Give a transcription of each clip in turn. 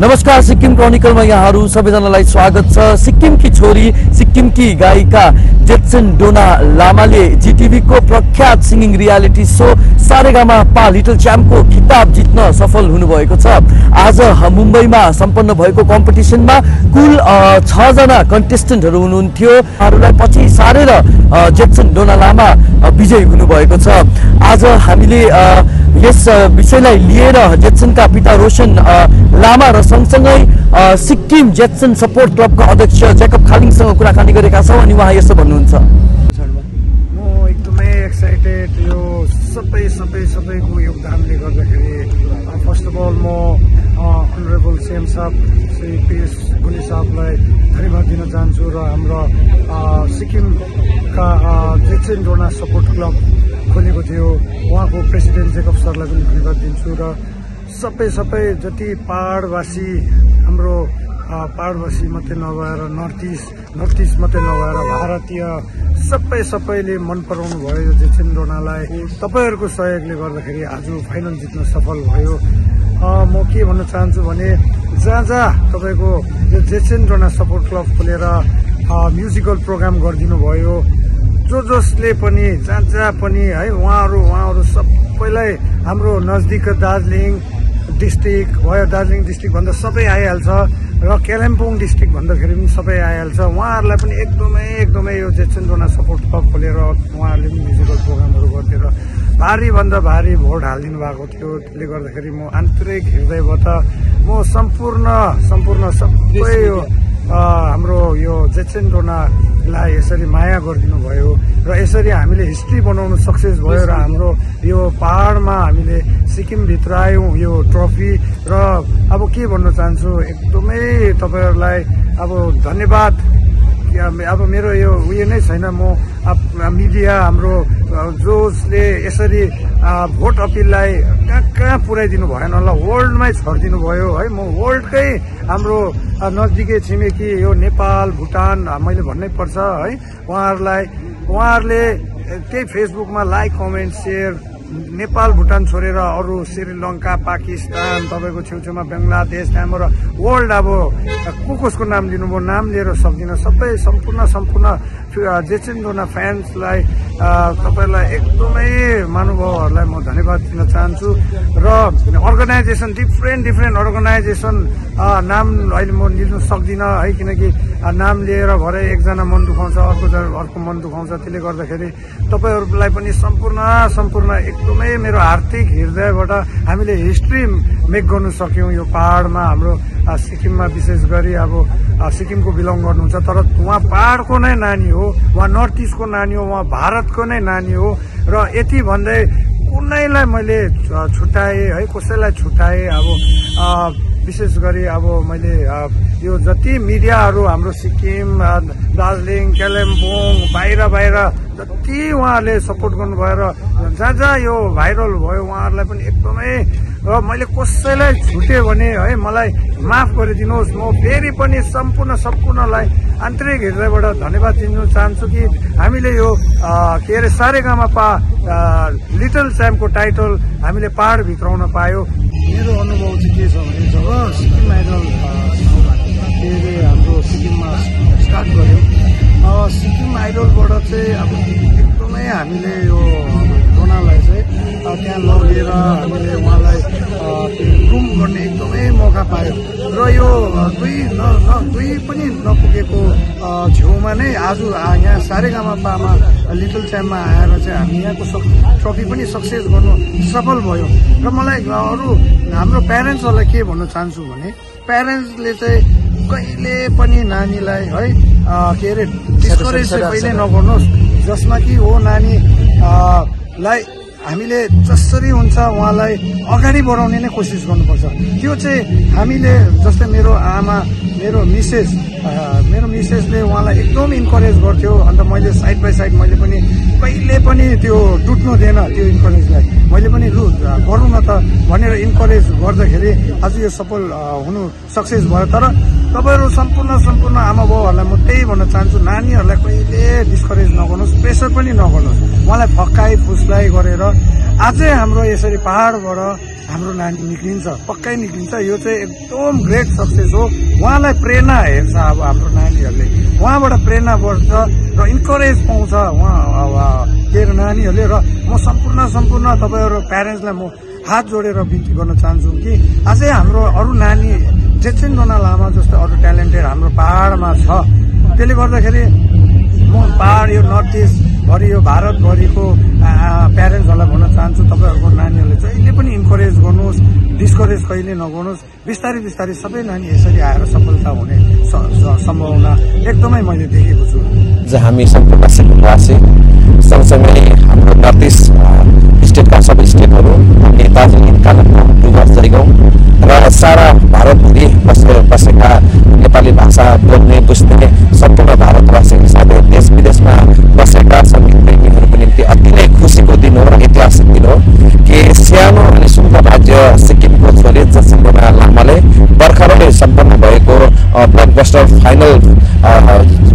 नमस्कार सिक्किम क्रोनिकलमा यहाँहरू सबैजनालाई स्वागत छ। सिक्किमकी छोरी सिक्किमकी गायिका जेक्सन डोना लामाले जिटिभीको प्रख्यात सिङ्गिङ रियालिटी सो सारेगामा पा लिटल च्याम्पको खिताब जित्न सफल हुनुभएको छ। आज मुम्बईमा सम्पन्न भएको कम्पिटिसनमा कुल छजना कन्टेस्टेन्टहरू हुनुहुन्थ्यो। उहाँहरूलाई पछि सारेर जेक्सन डोना लामा विजयी हुनुभएको छ। आज हामीले यस विषयलाई लिएर जेक्सनका पिता रोशन लामा र सँगसँगै सिक्किम जेक्सन सपोर्ट क्लबका अध्यक्ष जेकब खालिङसँग कुराकानी गरेका छौँ अनि उहाँ यसो भन्नुहुन्छ। म एकदमै एक्साइटेड यो सबै सबै सबैको योगदानले गर्दाखेरि फर्स्ट अफ अल म अनरेबल सिएम साहब श्री पिएस गुनी साहबलाई धन्यवाद दिन चाहन्छु र हाम्रो सिक्किमका जेक्सन डोना सपोर्ट क्लब खोलेको थियो। उहाँको प्रेसिडेन्ट जेकब सरलाई पनि धन्यवाद दिन्छु र सबै सबै जति पाहाडवासी हाम्रो पाहाडवासी मात्रै नभएर नर्थ इस्ट नर्थ इस्ट मात्रै नभएर भारतीय सबै सबैले मन पराउनु भयो जेचेन डोनालाई तपाईँहरूको सहयोगले गर्दाखेरि आज फाइनल जित्न सफल भयो। म के भन्न चाहन्छु भने जहाँ जहाँ तपाईँको जेचेन डोना सपोर्ट क्लब खोलेर म्युजिकल प्रोग्राम गरिदिनु भयो जो जसले पनि जहाँ जहाँ पनि है उहाँहरू उहाँहरू सबैलाई हाम्रो नजदिक दार्जिलिङ डिस्ट्रिक्ट भयो दार्जिलिङ डिस्ट्रिक्ट भन्दा सबै आइहाल्छ र कालिम्पोङ डिस्ट्रिक्ट भन्दाखेरि पनि सबै आइहाल्छ। उहाँहरूलाई पनि एकदमै एकदमै यो जेक्सन डोना सपोर्ट क्लब खोलेर उहाँहरूले पनि म्युजिकल प्रोग्रामहरू गरिदिएर भारीभन्दा भारी भोट हालिदिनु भएको थियो। त्यसले गर्दाखेरि म आन्तरिक हृदयबाट म सम्पूर्ण सम्पूर्ण सबै यो हाम्रो यो जेक्सन डोनालाई यसरी माया गरिदिनु भयो र यसरी हामीले हिस्ट्री बनाउनु सक्सेस भयो र हाम्रो यो पहाडमा हामीले सिक्किमभित्र आयौँ यो ट्रफी र अब के भन्न चाहन्छु एकदमै तपाईँहरूलाई अब धन्यवाद। अब मेरो यो उयो नै छैन म मिडिया हाम्रो जसले यसरी भोट अपिललाई कहाँ कहाँ पुर्याइदिनु भएन होला वर्ल्डमै छरिदिनु भयो है। म वर्ल्डकै हाम्रो नजिकै छिमेकी यो नेपाल भुटान मैले भन्नै पर्छ है। उहाँहरूलाई उहाँहरूले त्यही फेसबुकमा like comment share Nepal Bhutan छोडेर अरू श्रीलङ्का पाकिस्तान तपाईँको छेउछेउमा बङ्गलादेश त्यहाँबाट वर्ल्ड अब को कसको नाम लिनुभयो नाम लिएर सक्दिनँ सबै सम्पूर्ण सम्पूर्ण जेचेन्डोना फ्यान्सलाई तपाईँलाई एकदमै महानुभावहरूलाई म धन्यवाद दिन चाहन्छु। र अर्गनाइजेसन डिफ्रेन्ट डिफ्रेन्ट अर्गनाइजेसन नाम अहिले म लिनु सक्दिनँ है किनकि नाम लिएर भरे एकजना मन दुखाउँछ अर्को अर्को मन दुखाउँछ त्यसले गर्दाखेरि तपाईँहरूलाई पनि सम्पूर्ण सम्पूर्ण एकदमै मेरो आर्थिक हृदयबाट हामीले हिस्ट्री मेक गर्नु सक्यौँ। यो पहाडमा हाम्रो सिक्किममा विशेष गरी अब सिक्किमको बिलङ गर्नुहुन्छ तर उहाँ पहाडको नै नानी हो। उहाँ नर्थ इस्टको नानी हो उहाँ भारतको नै नानी हो। र यति भन्दै कुनैलाई मैले छुट्याएँ है कसैलाई छुट्याएँ अब विशेष गरी अब मैले यो जति मिडियाहरू हाम्रो सिक्किम दार्जिलिङ कालिम्पोङ बाहिर बाहिर जति उहाँहरूले सपोर्ट गर्नुभयो र जहाँ जहाँ यो भाइरल भयो उहाँहरूलाई पनि एकदमै। र मैले कसैलाई छुट्यो भने है मलाई माफ गरिदिनुहोस्। म फेरि पनि सम्पूर्ण सम्पूर्णलाई आन्तरिक हृदयबाट धन्यवाद दिन चाहन्छु कि हामीले यो के अरे सारेगामा पा लिटल च्याम्पको टाइटल हामीले पहाड भित्राउन पायो। मेरो अनुभव चाहिँ के छ भने जब सिक्किम आइडल के अरे हाम्रो सिक्किममा स्टार्ट गऱ्यो सिक्किम आइडलबाट चाहिँ अब एकदमै हामीले यो डोनालाई चाहिँ त्यहाँ लगेर हामीले उहाँलाई ग्रुम गर्ने एकदमै मौका पायो। र यो दुई न न- दुई पनि नपुगेको छेउमा नै आज यहाँ सारेगामा पामा लिटल च्याम्पमा आएर चाहिँ हामी यहाँको सक ट्रफी पनि सक्सेस गर्नु सफल भयो। र मलाई अरू हाम्रो प्यारेन्ट्सहरूलाई के भन्न चाहन्छु भने प्यारेन्ट्सले चाहिँ कहिले पनि नानीलाई है के अरे डिस्करेज चाहिँ कहिले नगर्नुहोस्। जसमा कि हो नानी लाई हामीले जसरी हुन्छ उहाँलाई अगाडि बढाउने नै कोसिस गर्नुपर्छ। त्यो चाहिँ हामीले जस्तै मेरो आमा मेरो मिसेस मेरो मिसेसले उहाँलाई एकदम इन्करेज गर्थ्यो। अन्त मैले साइड बाई साइड मैले पनि कहिले पनि त्यो टुट्नु दिएन त्यो इन्करेजलाई मैले पनि लु गरौँ न त भनेर इन्करेज गर्दाखेरि आज यो सफल हुनु सक्सेस भयो। तर तपाईँहरू सम्पूर्ण सम्पूर्ण आमा बाउहरूलाई म त्यही भन्न चाहन्छु नानीहरूलाई कहिले डिस्करेज नगर्नुहोस् प्रेसर पनि नगर्नुहोस्। उहाँलाई फकाइ फुस्लाइ गरेर अझै हाम्रो यसरी पहाडबाट हाम्रो नानी निक्लिन्छ पक्कै निक्लिन्छ। यो चाहिँ एकदम ग्रेट सक्सेस हो। उहाँलाई प्रेरणा हेर्छ अब हाम्रो नानीहरूले। उहाँबाट प्रेरणा बढ्छ र इन्करेज पाउँछ उहाँ के अरे नानीहरूले। र म सम्पूर्ण सम्पूर्ण तपाईँहरू प्यारेन्ट्सलाई म हात जोडेर बिन्ती गर्न चाहन्छु कि अझै हाम्रो अरू नानी जेचेन डोना लामा जस्तो अरू ट्यालेन्टेड हाम्रो पहाडमा छ। त्यसले गर्दाखेरि म पहाड यो नर्थ इस्ट भरि यो भारतभरिको प्यारेन्ट्सहरूलाई भन्न चाहन्छु। तपाईँहरूको नानीहरूले जहिले पनि इन्करेज गर्नुहोस् डिस्करेज कहिले नगर्नुहोस्। बिस्तारै बिस्तारै सबै नानी यसरी आएर सफलता हुने सम्भावना एकदमै मैले देखेको छु। हामी सम्पूर्ण सिक्किमवासी सँगसँगै हाम्रो नर्थ इस्ट स्टेटका सबै स्टेटहरू दार्जिलिङ कालिम्पोङ डुवर्स जयगाउँ र सारा बसेका नेपाली भाषा बोल्ने बुझ्ने सम्पूर्ण भारतवासीहरू साथै देश विदेशमा बसेका सङ्गीत प्रेमीहरूको निम्ति अति नै खुसीको दिन हो र ऐतिहासिक दिन हो कि सानो अनि सुन्दर राज्य सिक्किमको छोरी जसिन्डोना लामाले भर्खरै सम्पन्न भएको ब्लकबस्टर फाइनल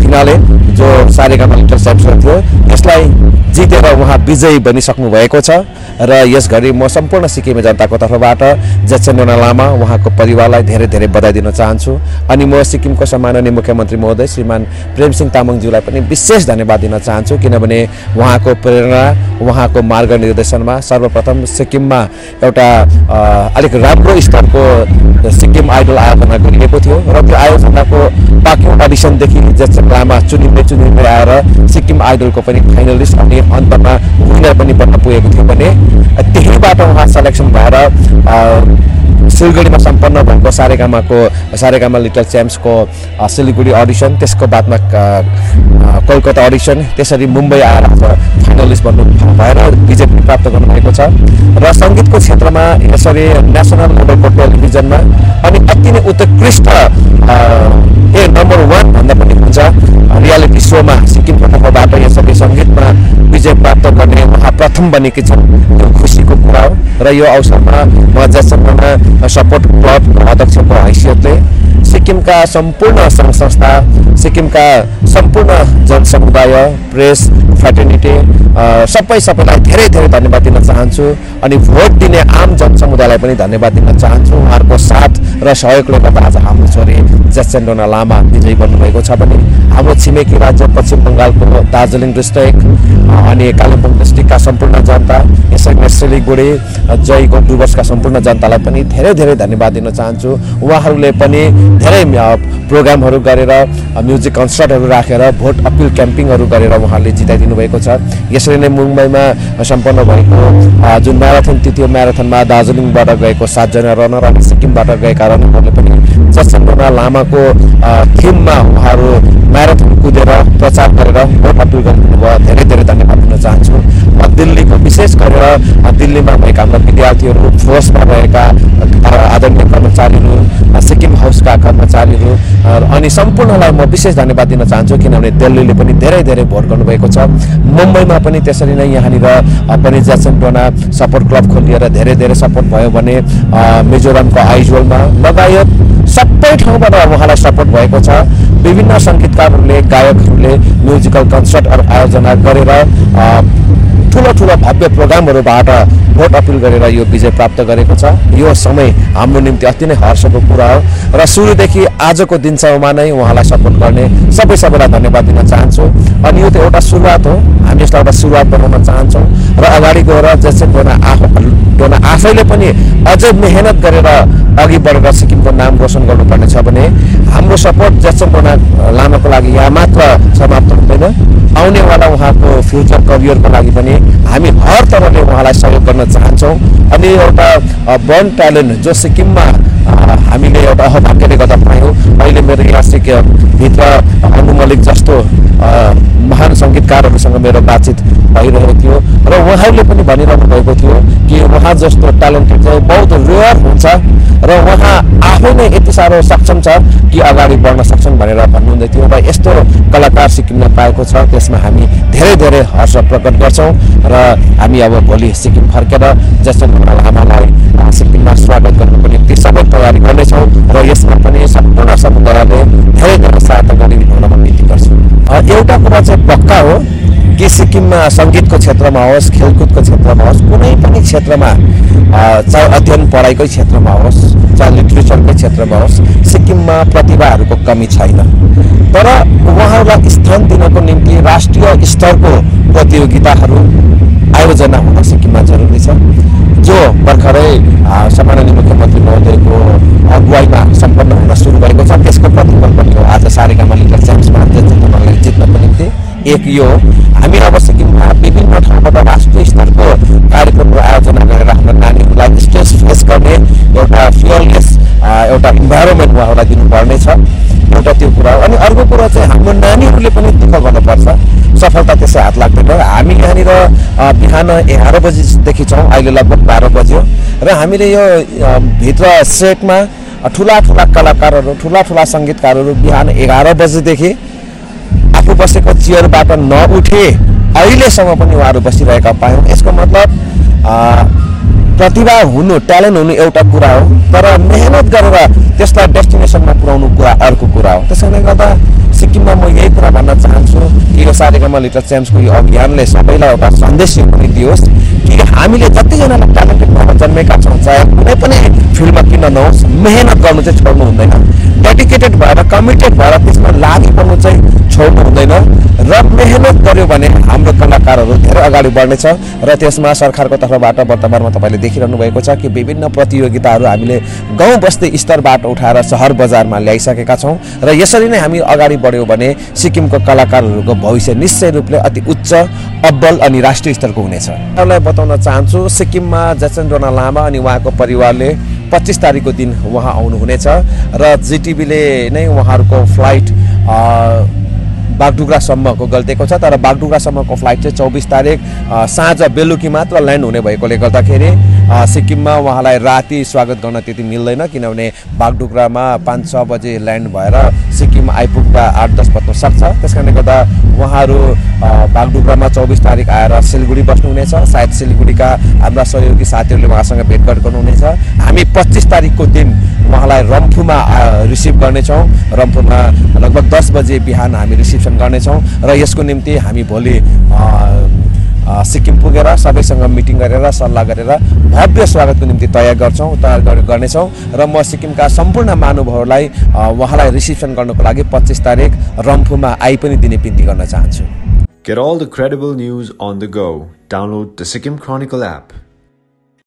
फिनाले जो सारेगामा च्याम्पियन थियो यसलाई जितेर उहाँ विजयी बनिसक्नु भएको छ र यस घडी म सम्पूर्ण सिक्किमे जनताको तर्फबाट जचेन्द्रना लामा उहाँको परिवारलाई धेरै धेरै बधाई दिन चाहन्छु। अनि म सिक्किमको सम्माननीय मुख्यमन्त्री महोदय श्रीमान प्रेमसिंह तामाङज्यूलाई पनि विशेष धन्यवाद दिन चाहन्छु किनभने उहाँको प्रेरणा उहाँको मार्गनिर्देशनमा सर्वप्रथम सिक्किममा एउटा अलिक राम्रो स्तरको सिक्किम आइडल आयोजना गरिएको थियो र त्यो आयोजनाको पाक्यौँ अडिसनदेखि जस्तो लामा चुनिँदै चुनिँदै आएर सिक्किम आइडलको पनि फाइनलिस्ट अनि अन्तमा विनर पनि बन्न पुगेको थियो भने त्यहीबाट उहाँ सेलेक्सन भएर सिलगढीमा सम्पन्न भएको सारेगामाको सारेगामा लिटल च्याम्प्सको अ, सिलिगुडी अडिसन त्यसको बादमा क- अ, कोलकाता अडिसन त्यसरी मुम्बई आएर फाइनलिस्ट बन्नु भएर विजय प्राप्त गर्नुभएको छ र सङ्गीतको क्षेत्रमा यसरी नेसनल लेभलको टेलिभिजनमा अनि अति नै उत्कृष्ट ए नम्बर वान भन्दा पनि हुन्छ रियालिटी सोमा सिक्किमको तर्फबाट यसरी सङ्गीतमा विजय प्राप्त गर्ने प्रथम बनेकी छन्। यो खुसीको कुरा हो र यो अवसरमा म जसम्म सपोर्ट क्लबको अध्यक्षको हैसियतले सिक्किमका सम्पूर्ण सङ्घ संस्था सिक्किमका सम्पूर्ण जनसमुदाय प्रेस फ्रेटर्निटी सबै सबैलाई धेरै धेरै धन्यवाद दिन चाहन्छु अनि भोट दिने आम जनसमुदायलाई पनि धन्यवाद दिन चाहन्छु। उहाँहरूको साथ र सहयोगले गर्दा आज हाम्रो छोरी जसेन्डोना लामा विजयी बन्नुभएको छ भने हाम्रो छिमेकी राज्य पश्चिम बङ्गालको दार्जिलिङ डिस्ट्रिक्ट अनि कालिम्पोङ डिस्ट्रिक्टका सम्पूर्ण जनता यसरी सिलिगुडी जयगाउँ डुवर्सका सम्पूर्ण जनतालाई पनि धेरै धेरै धन्यवाद दिन चाहन्छु। उहाँहरूले पनि धेरै प्रोग्रामहरू गरेर म्युजिक कन्सर्टहरू राखेर भोट अपिल क्याम्पिङहरू गरेर उहाँहरूले जिताइदिनु भएको छ। यसरी नै मुम्बईमा सम्पन्न भएको जुन म्याराथन त्यो म्याराथनमा दार्जिलिङबाट गएको सातजना रनर अनि सिक्किमबाट गएका रनरहरूले पनि जसम्म लामाको थिममा उहाँहरू म्याराथन कुदेर प्रचार गरेर भोट अपिल गरिदिनु भयो। धेरै धेरै धन्यवाद दिन चाहन्छु। म दिल्लीको विशेष गरेर दिल्लीमा भएका हाम्रा विद्यार्थीहरू फोर्समा रहेका आदरणीय कर्मचारीहरू सिक्किम हाउसका कर्मचारीहरू अनि सम्पूर्णलाई म विशेष धन्यवाद दिन चाहन्छु किनभने दिल्लीले पनि धेरै धेरै भोट गर्नुभएको छ। मुम्बईमा पनि त्यसरी नै यहाँनिर पनि ज्यासन डोना सपोर्ट क्लब खोलिएर धेरै धेरै सपोर्ट भयो भने मिजोरामको आइजोलमा लगायत सबै ठाउँबाट उहाँलाई सपोर्ट भएको छ। विभिन्न सङ्गीतकारहरूले गायकहरूले म्युजिकल कन्सर्टहरू आयोजना गरेर ठुलो ठुलो भव्य प्रोग्रामहरूबाट भोट अपिल गरेर यो विजय प्राप्त गरेको छ। यो समय हाम्रो निम्ति अति नै हर्षको कुरा हो र सुरुदेखि आजको दिनसम्ममा नै उहाँलाई सपोर्ट गर्ने सबै सबैलाई धन्यवाद दिन चाहन्छु। अनि यो त एउटा सुरुवात हो। हामी यसलाई एउटा सुरुवात बनाउन चाहन्छौँ र अगाडि गएर जस्तै डोना आफ डोना आफैले पनि अझै मेहनत गरेर अघि बढेर सिक्किमको नाम गर्नुपर्ने छ भने हाम्रो सपोर्ट जस्तो डोना लानको लागि यहाँ मात्र समाप्त हुँदैन। आउनेवाला उहाँको करियरको लागि पनि हामी हर तरहले उहाँलाई सहयोग गर्न चाहन्छौँ। अनि एउटा बर्न ट्यालेन्ट जो सिक्किममा हामीले एउटा गर्दा पायौँ। अहिले मेरो सिक्किम भित्र अनु मलिक जस्तो महान सङ्गीतकारहरूसँग मेरो बातचित भइरहेको थियो र उहाँहरूले पनि भनिरहनु भएको थियो कि उहाँ जस्तो ट्यालेन्टेड चाहिँ बहुत रेयर हुन्छ र उहाँ आफै नै यति साह्रो सक्षम छ कि अगाडि बढ्न सक्छन् भनेर भन्नुहुँदै थियो। र यस्तो कलाकार सिक्किमले पाएको छ त्यसमा हामी धेरै धेरै हर्ष प्रकट गर्छौँ र हामी अब भोलि सिक्किम फर्केर जस्तो लामालाई सिक्किममा स्वागत गर्नको निम्ति सबै तयारी गर्नेछौँ र यसमा पनि सम्पूर्ण समुदायले धेरै धेरै सहायता गरिदिनु म विन्ती गर्छु एउटा कुरा चाहिँ पक्का हो। कि सिक्किम सिक्किममा सङ्गीतको क्षेत्रमा होस् खेलकुदको क्षेत्रमा होस् कुनै पनि क्षेत्रमा चाहे अध्ययन पढाइकै क्षेत्रमा होस् चाहे लिट्रेचरकै क्षेत्रमा होस् सिक्किममा प्रतिभाहरूको कमी छैन। तर उहाँहरूलाई स्थान दिनको निम्ति राष्ट्रिय स्तरको प्रतियोगिताहरू आयोजना हुन सिक्किममा जरुरी छ। जो भर्खरै सम्माननीय मुख्यमन्त्री महोदयको अगुवाईमा सम्पन्न हुन सुरु भएको छ त्यसको प्रतिफल पनि हो। आज सारेगामा लिटर च्याम्समा जित्नको निम्ति एक यो हामी अब सिक्किममा विभिन्न ठाउँबाट राष्ट्रिय स्तरको कार्यक्रमहरू आयोजना गरेर हाम्रो नानीहरूलाई स्ट्रेस फेस गर्ने एउटा फियरलेस एउटा इन्भाइरोमेन्ट उहाँहरूलाई दिनुपर्ने छ एउटा त्यो कुरा हो। अनि अर्को कुरा चाहिँ हाम्रो नानीहरूले पनि दुःख गर्नुपर्छ। सफलता त्यसै हात लाग्दैन। हामी यहाँनिर बिहान एघार बजीदेखि छौँ अहिले लगभग बाह्र बज्यो। र हामीले यो भित्र सेटमा ठुला ठुला कलाकारहरू ठुला ठुला सङ्गीतकारहरू बिहान एघार बजीदेखि आफू बसेको चेयरबाट नउठे अहिलेसम्म पनि उहाँहरू बसिरहेका पायौँ। यसको मतलब प्रतिभा हुनु ट्यालेन्ट हुनु एउटा कुरा हो तर मेहनत गरेर त्यसलाई डेस्टिनेसनमा पुऱ्याउनु कुरा अर्को कुरा हो। त्यस कारणले गर्दा सिक्किममा म यही कुरा भन्न चाहन्छु। कि यो सारेगामा लिटर च्याम्सको यो अभियानले सबैलाई एउटा सन्देश पनि दियोस् कि हामीले जतिजनालाई ट्यालेन्टेड भएर जन्मेका छौँ चाहे कुनै पनि फिल्डमा किन नहोस् मेहनत गर्नु चाहिँ छोड्नु हुँदैन। डेडिकेटेड भएर कमिटेड भएर त्यसमा लागि पर्नु चाहिँ छोड्नु हुँदैन। र मेहनत गर्यो भने हाम्रो कलाकारहरू धेरै अगाडि बढ्नेछ र त्यसमा सरकारको तर्फबाट वर्तमानमा तपाईँले देखिरहनु भएको छ कि विभिन्न प्रतियोगिताहरू हामीले गाउँ बस्ती स्तरबाट उठाएर सहर बजारमा ल्याइसकेका छौँ। र यसरी नै हामी अगाडि बढ्यौँ भने सिक्किमको कलाकारहरूको भविष्य निश्चय रूपले अति उच्च अब्बल अनि राष्ट्रिय स्तरको हुनेछ। बताउन चाहन्छु सिक्किममा जचन डोना लामा अनि उहाँको परिवारले पच्चिस तारिकको दिन उहाँ आउनुहुनेछ र जिटिभीले नै उहाँहरूको फ्लाइट बागडुग्रासम्मको गल्तीको छ। तर बागडुग्रासम्मको फ्लाइट चाहिँ चौबिस तारिक साँझ बेलुकी मात्र ल्यान्ड हुने भएकोले गर्दाखेरि सिक्किममा उहाँलाई राति स्वागत गर्न त्यति मिल्दैन किनभने बागडुग्रामा पाँच छ बजे ल्यान्ड भएर सिक्किम आइपुग्दा आठ दस बज्न सक्छ। त्यस कारणले गर्दा उहाँहरू बागडुग्रामा चौबिस तारिक आएर सिलगढी बस्नुहुनेछ। सायद सिलगढीका हाम्रा सहयोगी साथीहरूले उहाँसँग भेटघाट गर्नुहुनेछ। हामी पच्चिस तारिकको दिन उहाँलाई रम्फूमा रिसिभ गर्नेछौँ। रम्फूमा लगभग दस बजे बिहान हामी रिसिप्सन गर्नेछौँ र यसको निम्ति हामी भोलि सिक्किम पुगेर सबैसँग मिटिङ गरेर सल्लाह गरेर भव्य स्वागतको निम्ति तयार गर्छौँ तयार गर्नेछौँ र म सिक्किमका सम्पूर्ण महानुभावहरूलाई उहाँलाई रिसिप्सन गर्नको लागि पच्चिस तारिक रम्फूमा आइ पनि दिने बिन्ती गर्न चाहन्छु Get all the credible news on the go. Download the Sikkim Chronicle app.